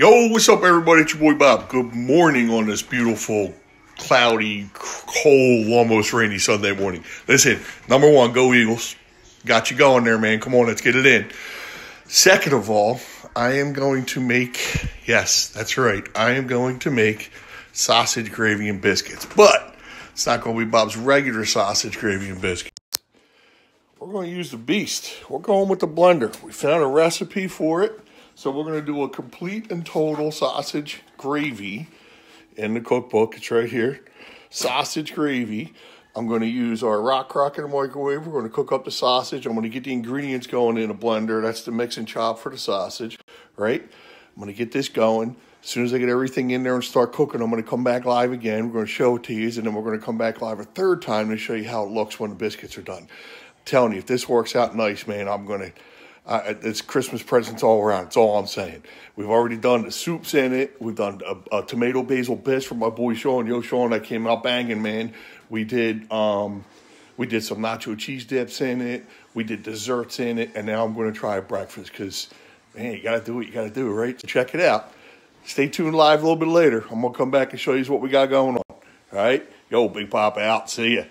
Yo, what's up, everybody? It's your boy Bob. Good morning on this beautiful, cloudy, cold, almost rainy Sunday morning. Listen, number one, go Eagles. Got you going there, man. Come on, let's get it in. Second of all, I am going to make, yes, that's right, I am going to make sausage gravy and biscuits. But it's not going to be Bob's regular sausage gravy and biscuits. We're going to use the beast. We're going with the blender. We found a recipe for it. So we're going to do a complete and total sausage gravy in the cookbook. It's right here. Sausage gravy. I'm going to use our Rockcrok in the microwave. We're going to cook up the sausage. I'm going to get the ingredients going in a blender. That's the mix and chop for the sausage, right? I'm going to get this going. As soon as I get everything in there and start cooking, I'm going to come back live again. We're going to show it to you, and then we're going to come back live a third time to show you how it looks when the biscuits are done. I'm telling you, if this works out nice, man, I'm going to uh, it's Christmas presents all around. It's all I'm saying. We've already done the soups in it. We've done a, a tomato basil bits from my boy Sean. Yo, Sean, that came out banging, man. We did um, we did some nacho cheese dips in it. We did desserts in it, and now I'm going to try breakfast because man, you got to do what you got to do, right? So check it out. Stay tuned live a little bit later. I'm gonna come back and show you what we got going on. All right, yo, Big Pop out. See ya.